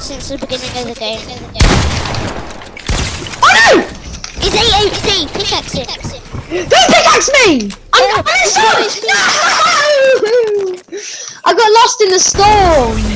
since the beginning of the game. Oh no! He's 8 HP, pickaxe him. Don't pickaxe me! I'm Oh, I'm it's sorry! No! I got lost in the storm.